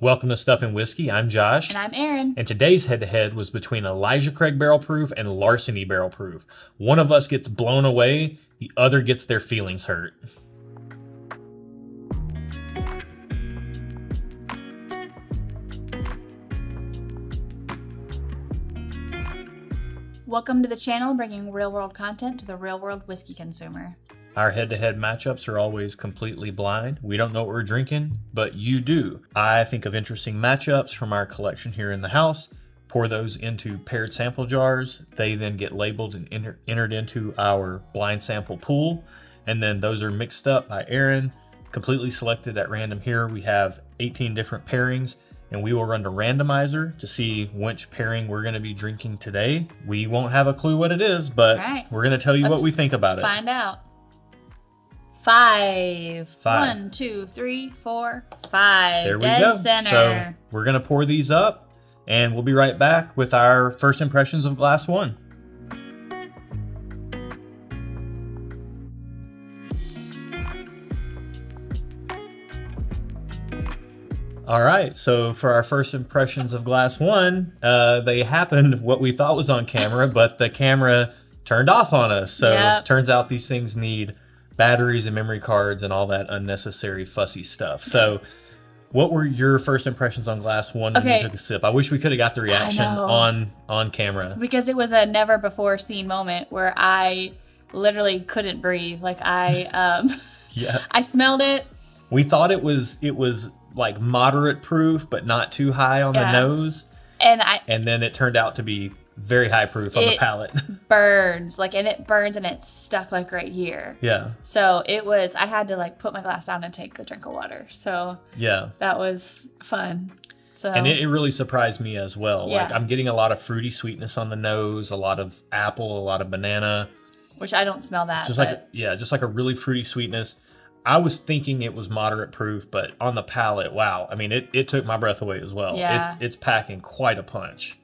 Welcome to Stuff and Whiskey. I'm Josh. And I'm Erin. And today's head to head was between Elijah Craig Barrel Proof and Larceny Barrel Proof. One of us gets blown away, the other gets their feelings hurt. Welcome to the channel bringing real world content to the real world whiskey consumer. Our head to head matchups are always completely blind. We don't know what we're drinking, but you do. I think of interesting matchups from our collection here in the house, pour those into paired sample jars. They then get labeled and enter- entered into our blind sample pool, and then those are mixed up by Erin, completely selected at random here. We have 18 different pairings and we will run the randomizer to see which pairing we're going to be drinking today. We won't have a clue what it is, but Right. we're going to tell you Let's what we think about it. Find out. Five. Five. One, two, three, four, five. There we Dead go. center. So we're going to pour these up and we'll be right back with our first impressions of glass one. All right, so for our first impressions of Glass One, uh, they happened what we thought was on camera, but the camera turned off on us. So Yep. turns out these things need batteries and memory cards and all that unnecessary fussy stuff. So, what were your first impressions on Glass One when Okay. you took a sip? I wish we could have got the reaction on on camera. because it was a never before seen moment where I literally couldn't breathe. Like I um Yeah, I smelled it. we thought it was it was like moderate proof, but not too high on the nose, And I and then it turned out to be very high proof on the It- palate. burns like and it burns and it's stuck like right here. yeah, So it was I had to like put my glass down and take a drink of water. So yeah. that was fun. So And it, it really surprised me as well. Like I'm getting a lot of fruity sweetness on the nose, a lot of apple, a lot of banana, which I don't smell that. just like yeah, just like a really fruity sweetness. I was thinking it was moderate proof, but on the palate, wow! I mean, it, it took my breath away as well. Yeah. It's it's packing quite a punch.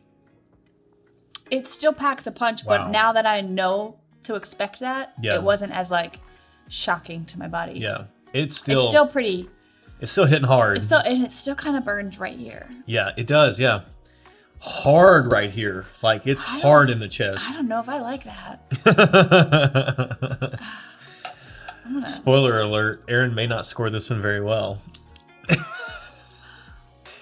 It still packs a punch, Wow. but now that I know to expect that, Yeah. it wasn't as like shocking to my body. Yeah, it's still it's still pretty. it's still hitting hard. It's still and it still kind of burns right here. yeah, it does. Yeah, hard right here. Like it's hard in the chest. I don't know if I like that. Gonna, Spoiler alert: Erin may not score this one very well.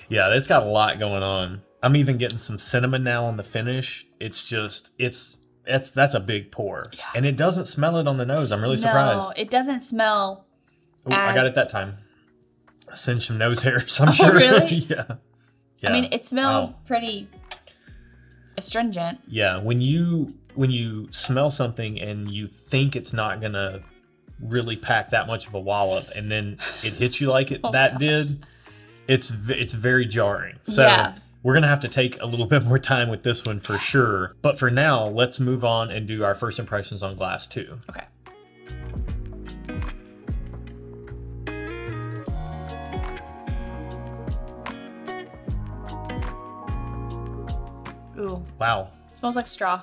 yeah, it's got a lot going on. I'm even getting some cinnamon now on the finish. It's just it's it's that's a big pour, yeah. and it doesn't smell it on the nose. I'm really surprised. No, it doesn't smell. Ooh, I got it that time. Singed some nose hairs. I'm Oh, sure. really? yeah. yeah. I mean, it smells Wow. pretty astringent. Yeah, when you when you smell something and you think it's not gonna really pack that much of a wallop, and then it hits you like it Oh, that gosh. did, it's it's very jarring. So Yeah. We're gonna have to take a little bit more time with this one for sure. But for now, let's move on and do our first impressions on Glass Two. Okay. Ooh, Wow, smells like straw.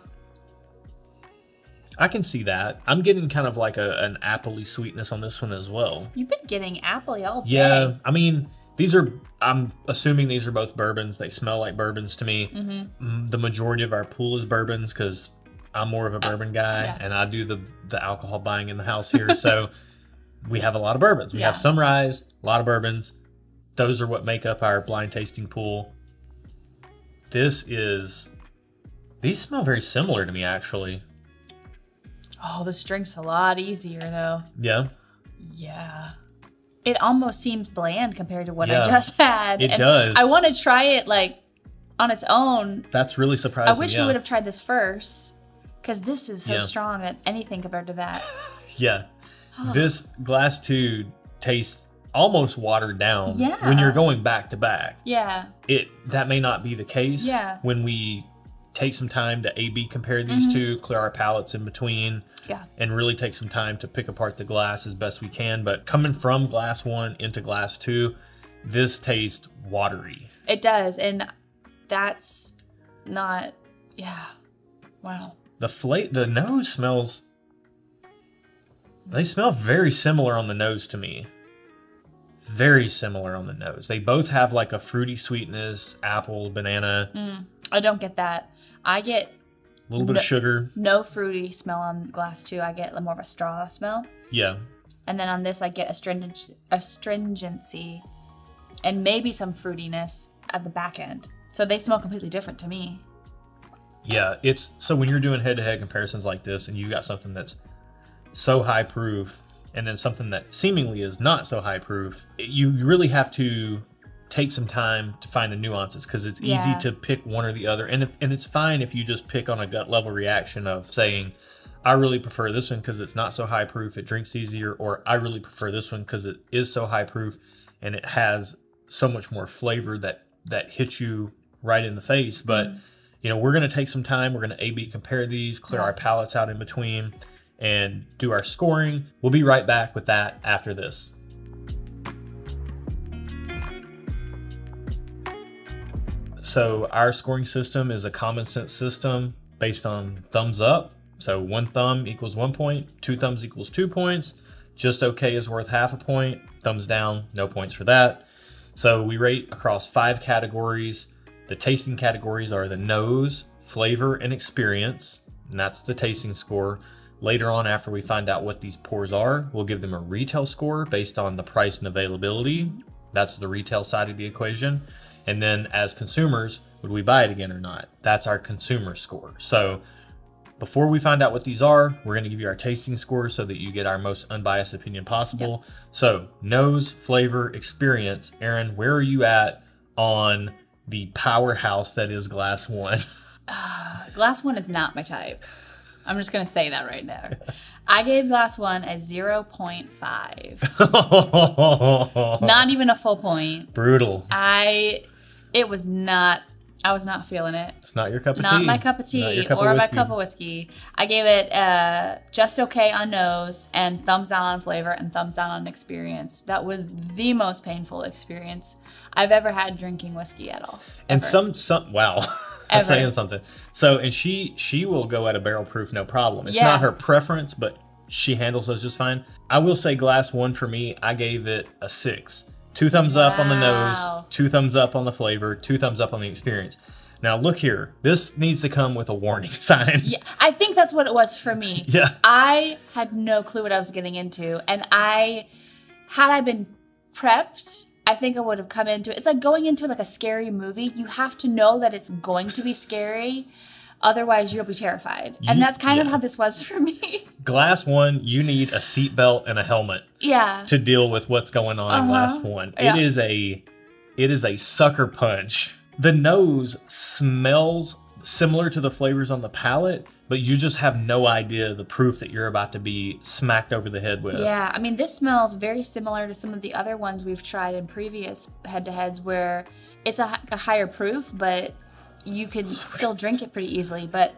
I can see that. I'm getting kind of like a, an appley sweetness on this one as well. You've been getting appley all day. Yeah, I mean, these are. I'm assuming these are both bourbons. They smell like bourbons to me. Mm-hmm. Mm, The majority of our pool is bourbons because I'm more of a bourbon guy, Yeah. and I do the the alcohol buying in the house here. so we have a lot of bourbons. We have Yeah. some rye, a lot of bourbons. Those are what make up our blind tasting pool. This is. These smell very similar to me, actually. Oh, this drink's a lot easier though. Yeah, Yeah. It almost seems bland compared to what Yeah. I just had. It And does. I want to try it like on its own. that's really surprising. I wish yeah. we would have tried this first because this is so Yeah. strong that anything compared to that. Yeah. This glass two tastes almost watered down Yeah. when you're going back to back. yeah. It that may not be the case Yeah. when we take some time to A B compare these Mm-hmm. two, clear our palates in between, Yeah. and really take some time to pick apart the glass as best we can. But coming from glass one into glass two, this tastes watery. It does. And that's not, yeah. Wow. The fla- the nose smells they smell very similar on the nose to me. very similar on the nose. They both have like a fruity sweetness, apple, banana, Mm, I don't get that. I get a little bit No- of sugar. no fruity smell on glass two. I get more of a straw smell. Yeah. And then on this, I get astringent- astringency and maybe some fruitiness at the back end. So they smell completely different to me. Yeah, it's so when you're doing head-to-head comparisons like this, and you've got something that's so high proof, and then something that seemingly is not so high proof, you really have to take some time to find the nuances because it's easy Yeah. to pick one or the other, and if, and it's fine if you just pick on a gut level reaction of saying, I really prefer this one because it's not so high proof, it drinks easier, or I really prefer this one because it is so high proof and it has so much more flavor that that hits you right in the face, but mm-hmm. you know, we're going to take some time. We're going to A B compare these, clear Yeah. our palates out in between, and do our scoring. We'll be right back with that after this. So, our scoring system is a common sense system based on thumbs up. So, one thumb equals one point, two thumbs equals two points. Just okay is worth half a point. Thumbs down, no points for that. So, we rate across five categories. The tasting categories are the nose, flavor, and experience, and that's the tasting score. Later on, after we find out what these pours are, we'll give them a retail score based on the price and availability. That's the retail side of the equation. And then, as consumers, would we buy it again or not? That's our consumer score. So, before we find out what these are, we're going to give you our tasting scores so that you get our most unbiased opinion possible. So, nose, flavor, experience. Erin, where are you at on the powerhouse that is Glass One? Glass one is not my type. I'm just gonna say that right now. I gave glass one a 0.5. Not even a full point. Brutal. I it was not I was not feeling it. It's not your cup of tea. Not tea. my cup of tea cup of or my cup of whiskey. I gave it uh, just okay on nose and thumbs down on flavor and thumbs down on experience. That was the most painful experience I've ever had drinking whiskey at all. and Ever. some some wow. that's saying something so and she she will go at a barrel proof no problem it's Yeah. not her preference but she handles those just fine i will say glass one for me i gave it a six two thumbs up on the nose two thumbs up on the flavor two thumbs up on the experience now look here this needs to come with a warning sign Yeah, I think that's what it was for me. Yeah. I had no clue what I was getting into. And I, had I been prepped, I think I would have come into it. It's like going into like a scary movie. You have to know that it's going to be scary. Otherwise, you'll be terrified. and that's kind of how this was for me. glass one you need a seatbelt and a helmet yeah. to deal with what's going on Uh-huh. glass one. Yeah. It is a it is a sucker punch. The nose smells similar to the flavors on the palate, but you just have no idea the proof that you're about to be smacked over the head with. Yeah, I mean, this smells very similar to some of the other ones we've tried in previous head to heads where it's a, a higher proof, but you can still drink it pretty easily. But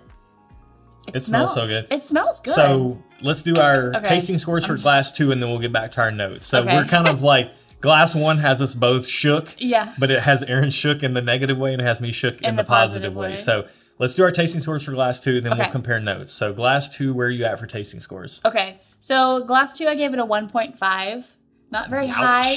It smells so good. It smells good. So let's do our Okay. tasting scores for I'm glass two, and then we'll get back to our notes. So Okay. we're kind of like glass one has us both shook, yeah. but it has Erin shook in the negative way, and it has me shook in, In the, the positive, positive way. way. So let's do our tasting scores for glass two, then we'll compare notes. So glass two, where are you at for tasting scores? Okay, so glass two, I gave it a 1.5. Not very Ouch. high.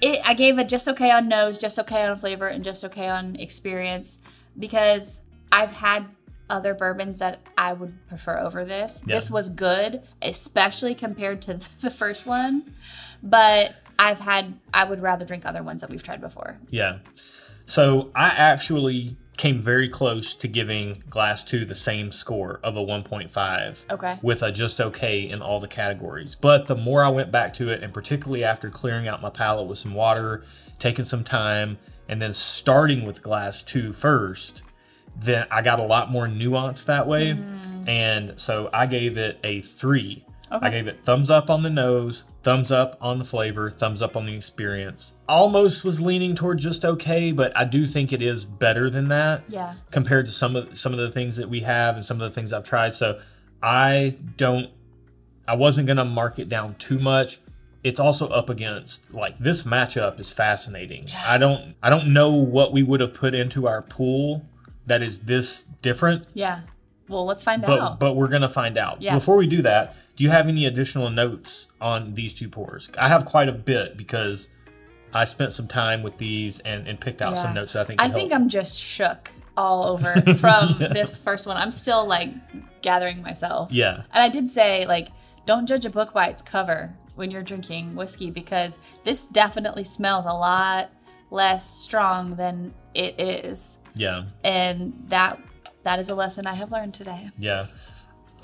It, I gave it just okay on nose, just okay on flavor, and just okay on experience because I've had other bourbons that I would prefer over this. Yeah. This was good, especially compared to the first one, but I've had, I would rather drink other ones that we've tried before. Yeah. So I actually came very close to giving Glass 2 the same score of a 1.5 Okay. with a just okay in all the categories. But the more I went back to it, and particularly after clearing out my palate with some water, taking some time, and then starting with Glass 2 first, then I got a lot more nuance that way. Mm. And so I gave it a 3. Okay. I gave it thumbs up on the nose, thumbs up on the flavor, thumbs up on the experience. Almost was leaning toward just okay, but I do think it is better than that Yeah. compared to some of some of the things that we have and some of the things I've tried. So I don't I wasn't gonna mark it down too much. It's also up against like this matchup is fascinating. Yeah. I don't I don't know what we would have put into our pool that is this different, Yeah. Well, let's find but out. but we're gonna find out. Yeah. Before we do that, do you have any additional notes on these two pours? I have quite a bit because I spent some time with these and, and picked out Yeah. some notes that I think. I think help. I'm just shook all over from this first one. I'm still like gathering myself. Yeah, And I did say, like, don't judge a book by its cover when you're drinking whiskey because this definitely smells a lot less strong than it is. yeah, And that that is a lesson I have learned today. yeah.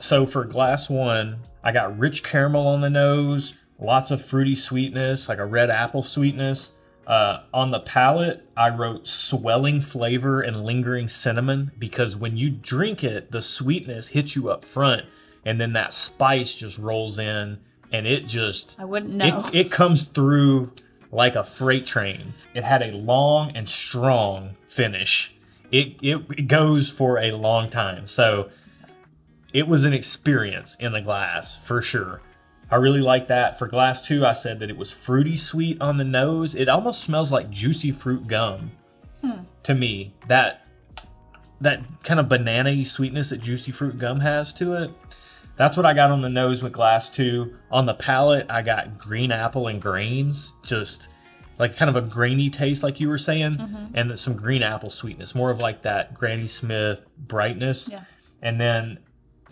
So for glass one, I got rich caramel on the nose, lots of fruity sweetness, like a red apple sweetness. Uh, on the palate, I wrote swelling flavor and lingering cinnamon because when you drink it, the sweetness hits you up front, and then that spice just rolls in, and it just I wouldn't know. It, it comes through like a freight train. It had a long and strong finish. It, it, it goes for a long time. So it was an experience in the glass for sure. I really like that. For glass two, I said that it was fruity sweet on the nose. It almost smells like juicy fruit gum hmm. to me. That that kind of banana sweetness that juicy fruit gum has to it. That's what I got on the nose with glass two. On the palate, I got green apple and grains, just like kind of a grainy taste, like you were saying, mm-hmm. and some green apple sweetness, more of like that Granny Smith brightness. Yeah. And then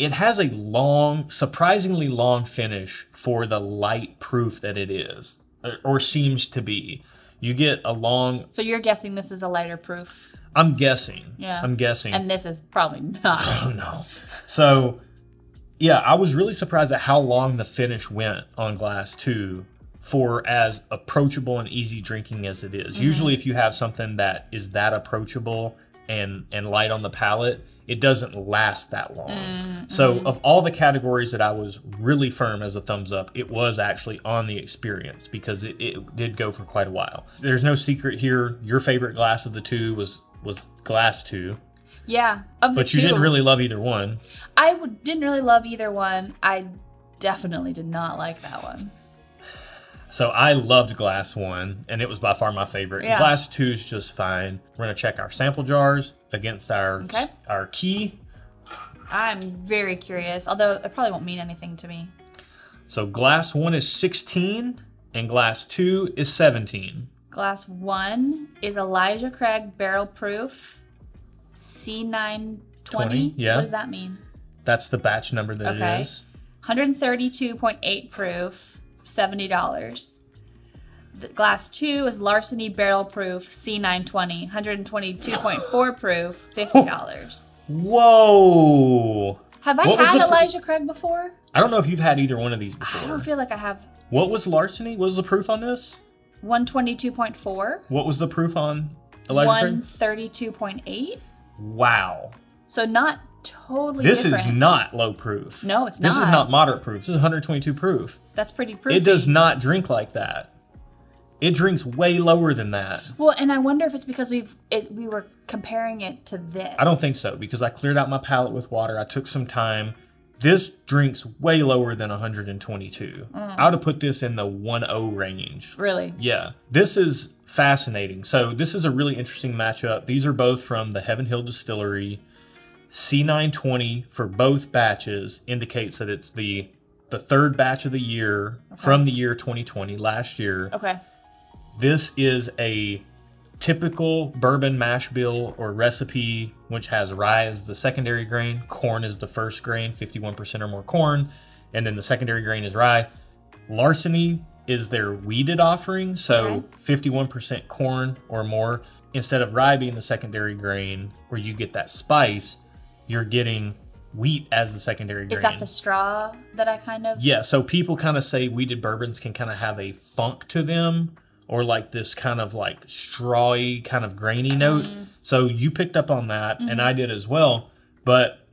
it has a long, surprisingly long finish for the light proof that it is, or- or seems to be. You get a long, so you're guessing this is a lighter proof. I'm guessing. Yeah. I'm guessing. And this is probably not. Oh no. So yeah, I was really surprised at how long the finish went on glass two for as approachable and easy drinking as it is. Mm-hmm. Usually if you have something that is that approachable and and light on the palate, it doesn't last that long. Mm-hmm. So of all the categories that I was really firm as a thumbs up, it was actually on the experience because it, it did go for quite a while. There's no secret here. Your favorite glass of the two was was glass two, Yeah. Of the but you didn't really love either one. I w- didn't really love either one. I definitely did not like that one. So I loved Glass 1, and it was by far my favorite. Yeah. Glass 2 is just fine. We're going to check our sample jars against our Okay. our key. I'm very curious, although it probably won't mean anything to me. So Glass 1 is 16, and Glass 2 is 17. Glass one is Elijah Craig Barrel Proof C920. 20, yeah. What does that mean? That's the batch number that Okay. it is. 132.8 proof, $70. The glass two is Larceny Barrel Proof C920, 122.4 proof, $50. Whoa! Have I What had the pr- Elijah Craig before? I don't know if you've had either one of these before. I don't feel like I have. What was larceny? What was the proof on this? 122.4, What was the proof on Elijah Craig? 132.8. Wow. So not totally This different. is not low proof. No, it's not This is not. moderate proof. This is 122 proof. That's pretty proofy. It does not drink like that. It drinks way lower than that. Well, and I wonder if it's because we've it, we were comparing it to this. I don't think so because I cleared out my palate with water. I took some time. This drinks way lower than 122. Mm. I would have put this in the 1.0 range. Really. Yeah, this is fascinating. So this is a really interesting matchup. These are both from the Heaven Hill Distillery. C920 for both batches indicates that it's the the third batch of the year from the year 2020, last year. Okay. This is a typical bourbon mash bill or recipe, which has rye as the secondary grain, corn is the first grain, 51% or more corn, and then the secondary grain is rye. Larceny is their wheated offering, so Okay. 51% corn or more. Instead of rye being the secondary grain, where you get that spice, you're getting wheat as the secondary grain. Is that the straw that I kind of? Yeah, so people kind of say wheated bourbons can kind of have a funk to them or like this kind of like strawy kind of grainy note. Mm-hmm. So you picked up on that and mm-hmm. I did as well, but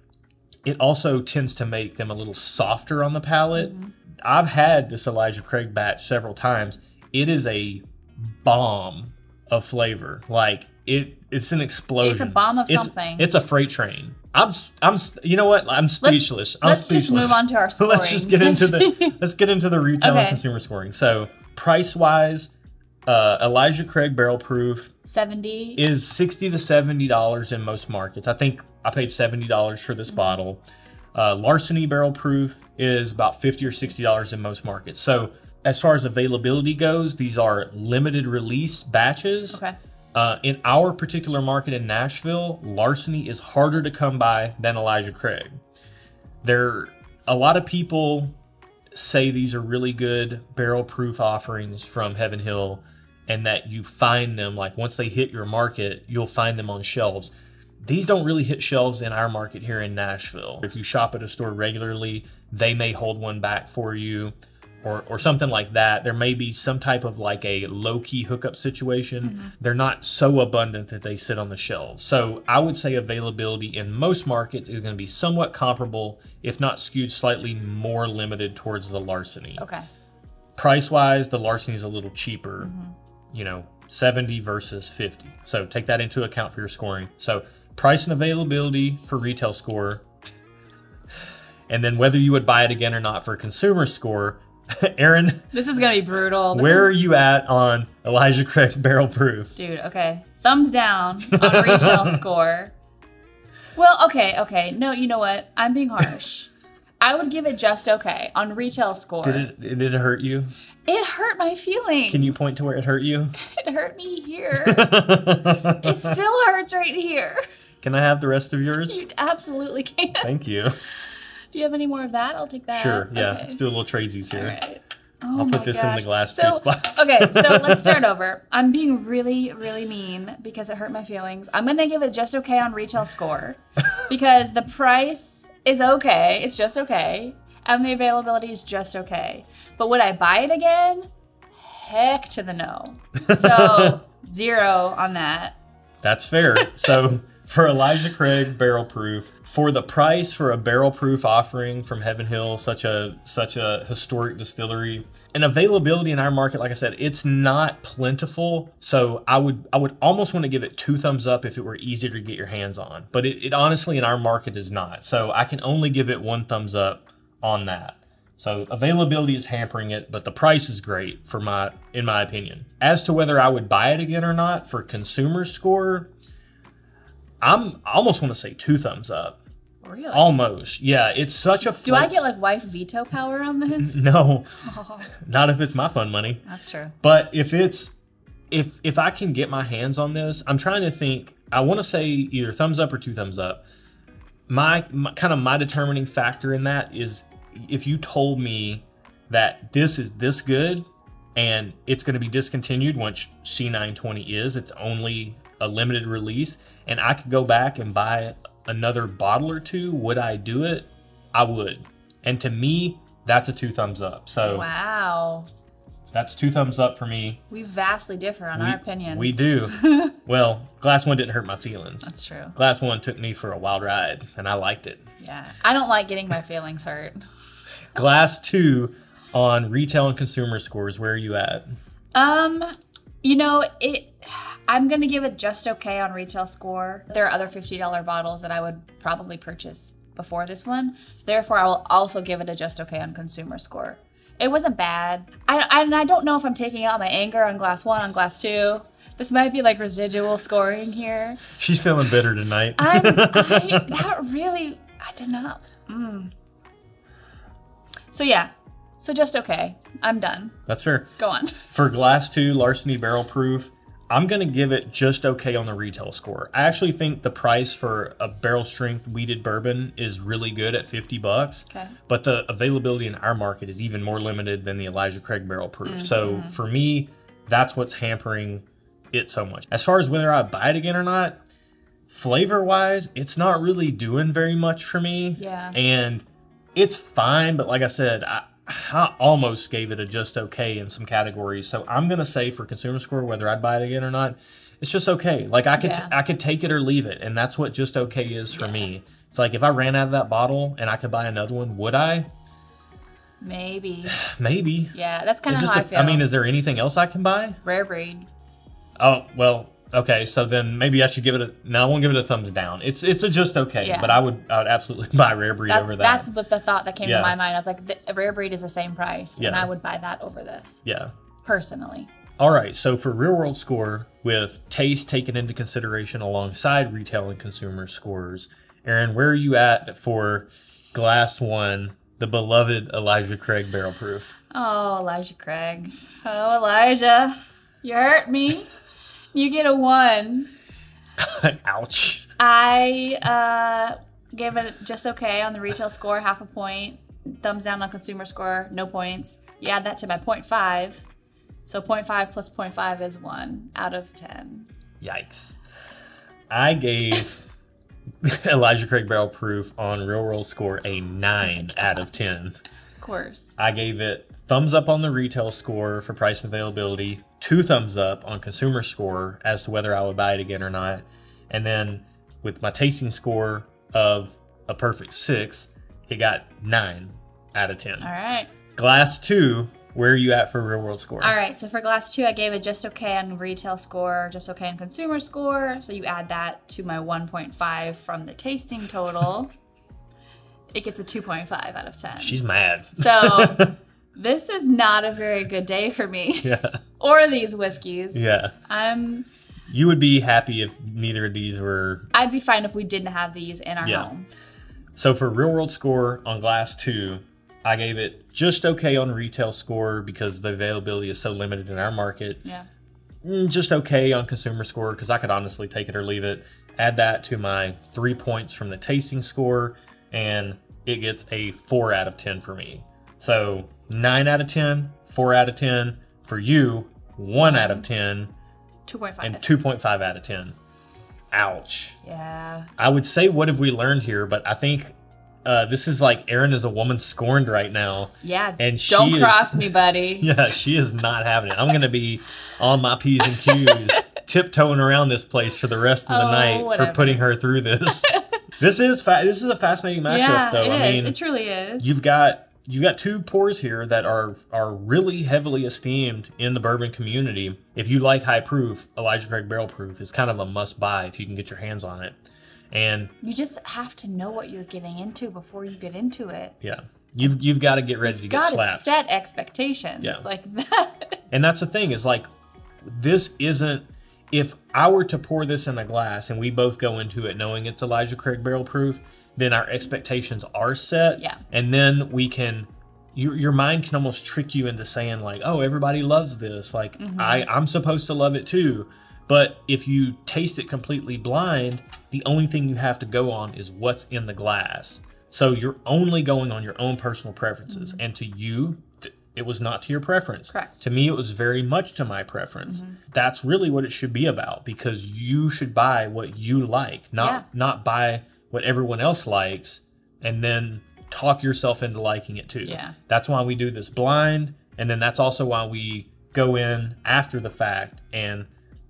it also tends to make them a little softer on the palate. Mm-hmm. I've had this Elijah Craig batch several times. It is a bomb of flavor. Like it it's an explosion. It's a bomb of It's- something. It's a freight train. I'm I'm you know what? I'm speechless. I'm let's just move on to our scoring. let's just get into the let's get into the retail and consumer scoring. So price wise, uh, Elijah Craig Barrel Proof Seventy. is sixty to seventy dollars in most markets. I think I paid seventy dollars for Mm-hmm. this bottle. Uh, Larceny Barrel Proof is about fifty or sixty dollars in most markets. So as far as availability goes, these are limited release batches. Okay. Uh, in our particular market in Nashville, larceny is harder to come by than Elijah Craig. There, a lot of people say these are really good barrel proof offerings from Heaven Hill, and that you find them like once they hit your market, you'll find them on shelves. These don't really hit shelves in our market here in Nashville. If you shop at a store regularly, they may hold one back for you or, or something like that. There may be some type of like a low key hookup situation. Mm-hmm. They're not so abundant that they sit on the shelves. So I would say availability in most markets is going to be somewhat comparable, if not skewed slightly more limited towards the larceny. Okay. Price wise, the larceny is a little cheaper, mm-hmm. you know, 70 versus 50. So take that into account for your scoring. So price and availability for retail score. And then whether you would buy it again or not for consumer score. Erin, This is gonna be brutal. This where are you at on Elijah Craig barrel proof? dude? Okay, thumbs down on retail score. Well, okay, okay. No, you know what? I'm being harsh. I would give it just okay on retail score. Did it did it hurt you? It hurt my feelings. Can you point to where it hurt you? It hurt me here. it still hurts right here. Can I have the rest of yours? You absolutely can. Thank you. Do you have any more of that? I'll take that. Sure, yeah. Okay. Let's do a little tradesies here. right. Oh I'll put this in the gosh. glass so, two spot. okay, so let's start over. I'm being really, really mean because it hurt my feelings. I'm gonna give it just okay on retail score because the price is okay. It's just okay, and the availability is just okay. But would I buy it again? Heck to the no. So zero on that. That's fair. So for Elijah Craig barrel proof, for the price for a barrel proof offering from Heaven Hill, such a such a historic distillery, and availability in our market, like I said, it's not plentiful. So I would I would almost want to give it two thumbs up if it were easier to get your hands on. But it, it honestly in our market is not. So I can only give it one thumbs up on that. So availability is hampering it, but the price is great for my in my opinion. As to whether I would buy it again or not for consumer score, I'm I almost want to say two thumbs up. Really? Almost. Yeah, it's such a Do I get like wife veto power on this? No, Oh, not if it's my fun money. that's true. But if it's if if I can get my hands on this, I'm trying to think. I want to say either thumbs up or two thumbs up. My, my kind of my determining factor in that is if you told me that this is this good and it's going to be discontinued, which C920 is. It's only a limited release, and I could go back and buy another bottle or two. Would I do it? I would. And to me, that's a two thumbs up. So Wow. that's two thumbs up for me. We vastly differ on We- our opinions. We do. well, Glass One didn't hurt my feelings. That's true. Glass One took me for a wild ride, and I liked it. Yeah. I don't like getting my feelings hurt. Glass Two on retail and consumer scores. Where are you at? Um, you know, it I'm going to give it just okay on retail score. There are other $50 bottles that I would probably purchase before this one. Therefore, I will also give it a just okay on consumer score. It wasn't bad. I, I and I don't know if I'm taking out my anger on glass 1 on glass 2. This might be like residual scoring here. She's feeling bitter tonight. I'm I, that really I did not. Mm. So yeah. So just okay. I'm done. That's fair. Go on. For Glass 2 Larceny Barrel Proof, I'm going to give it just okay on the retail score. I actually think the price for a barrel strength wheated bourbon is really good at 50 bucks. Okay. But the availability in our market is even more limited than the Elijah Craig Barrel Proof. Mm-hmm. So for me, that's what's hampering it so much. As far as whether I buy it again or not, flavor wise, it's not really doing very much for me. Yeah. And it's fine, but like I said, I, I almost gave it a just okay in some categories. So I'm gonna say for consumer score, whether I'd buy it again or not, it's just okay. Like I could Yeah. I could take it or leave it, and that's what just okay is for me. It's like if I ran out of that bottle and I could buy another one, would I? Maybe. Maybe. Yeah, that's kind of how I feel. I mean, is there anything else I can buy? rare breed. Oh well, okay. So then maybe I should give it a. No, I won't give it a thumbs down. It's it's a just okay, Yeah. but I would I would absolutely buy rare breed That's over that. that's what the thought that came Yeah. to my mind. I was like, the rare breed is the same price, and I would buy that over this yeah. personally. All right, so for real world score, with taste taken into consideration alongside retail and consumer scores, Erin, where are you at for Glass One the beloved Elijah Craig Barrel Proof. Oh, Elijah Craig. Oh, Elijah. You hurt me. You get a one. Ouch. I uh, gave it just okay on the retail score, half a point. Thumbs down on consumer score, no points. You add that to my 0.5. So 0.5 plus 0.5 is 1 out of 10. Yikes. I gave Elijah Craig Barrel Proof on Real World Score a 9 out of 10. Of course. I gave it thumbs up on the retail score for price and availability, two thumbs up on consumer score as to whether I would buy it again or not. And then with my tasting score of a perfect six, it got nine out of 10. All right. Glass two, where are you at for real world score? All right. So for glass two, I gave it just okay on retail score, just okay on consumer score. So you add that to my 1.5 from the tasting total. it gets a 2.5 out of 10. She's mad. So this is not a very good day for me yeah. or these whiskeys. Yeah. I'm You would be happy if neither of these were. I'd be fine if we didn't have these in our Yeah. home. So for real world score on glass two, I gave it just okay on retail score because the availability is so limited in our market. Yeah. Mm, just okay on consumer score because I could honestly take it or leave it. Add that to my three points from the tasting score, and it gets a four out of 10 for me. So nine out of 10, four out of 10. For you, one out of 10, 2.5. and 2.5 out of 10. Ouch. yeah. I would say, what have we learned here? But I think uh, this is like Erin is a woman scorned right now. Yeah. And don't she is- cross me, buddy. Yeah, she is not having it. I'm going to be on my P's and Q's, tiptoeing around this place for the rest of the Oh, night whatever. for putting her through this. this is fa- this is a fascinating matchup, yeah, though. it I is. mean, it truly is. you've got you've got two pours here that are are really heavily esteemed in the bourbon community. If you like high proof, Elijah Craig Barrel Proof is kind of a must buy if you can get your hands on it. And You just have to know what you're getting into before you get into it. yeah, you've you've got to get ready to get Got to slapped. set expectations Yeah. like that. And that's the thing is like, this isn't. If I were to pour this in a glass and we both go into it knowing it's Elijah Craig barrel proof, then our expectations are set. Yeah. And then we can. Your, your mind can almost trick you into saying like, oh, everybody loves this. Like mm-hmm. I I'm supposed to love it too. But if you taste it completely blind, the only thing you have to go on is what's in the glass. So you're only going on your own personal preferences. Mm-hmm. And to you, it was not to your preference. Correct. To me, it was very much to my preference. Mm-hmm. That's really what it should be about because you should buy what you like, not Yeah. not buy what everyone else likes and then talk yourself into liking it too. Yeah. That's why we do this blind, and then that's also why we go in after the fact and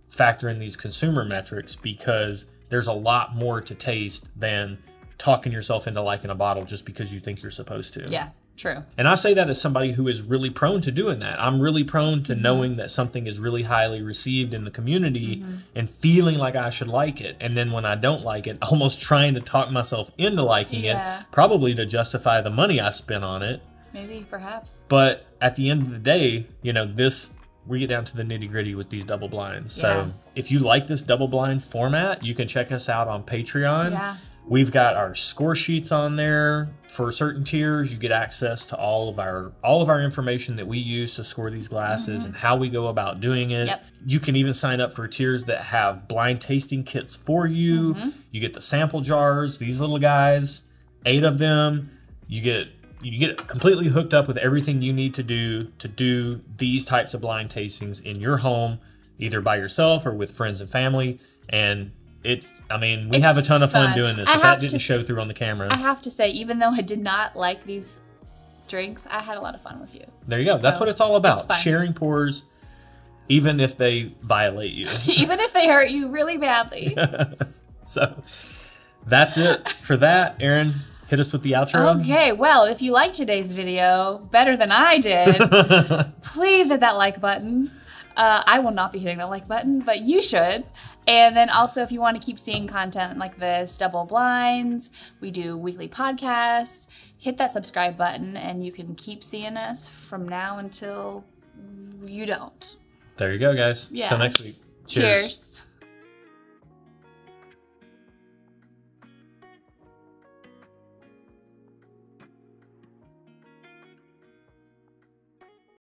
factor in these consumer metrics because there's a lot more to taste than talking yourself into liking a bottle just because you think you're supposed to. yeah, true. And I say that as somebody who is really prone to doing that. I'm really prone Mm-hmm. to knowing that something is really highly received in the community and feeling like I should like it. And then when I don't like it, almost trying to talk myself into liking Yeah. it, probably to justify the money I spent on it. Maybe, perhaps. But at the end of the day, you know, this we get down to the nitty gritty with these double blinds. Yeah. So if you like this double blind format, you can check us out on Patreon. Yeah. We've got our score sheets on there for certain tiers. You get access to all of our all of our information that we use to score these glasses and how we go about doing it. Mm-hmm. Yep. You can even sign up for tiers that have blind tasting kits for you. Mm-hmm. You get the sample jars, these little guys, eight of them. You get you get completely hooked up with everything you need to do to do these types of blind tastings in your home, either by yourself or with friends and family. And it's I mean, we It's have a ton of fun, fun. doing this. I if that didn't show through on the camera. I have to say, even though I did not like these drinks, I had a lot of fun with you. There you go. That's what it's all about. fun. Sharing pours, even if they violate you. even if they hurt you really badly. so that's it for that. Erin, hit us with the outro. Okay, well, if you liked today's video better than I did, please hit that like button. Uh, I will not be hitting the like button, but you should. And then also, if you want to keep seeing content like this, double blinds, we do weekly podcasts, hit that subscribe button and you can keep seeing us from now until you don't. There you go, guys. Yeah. Till next week. Cheers.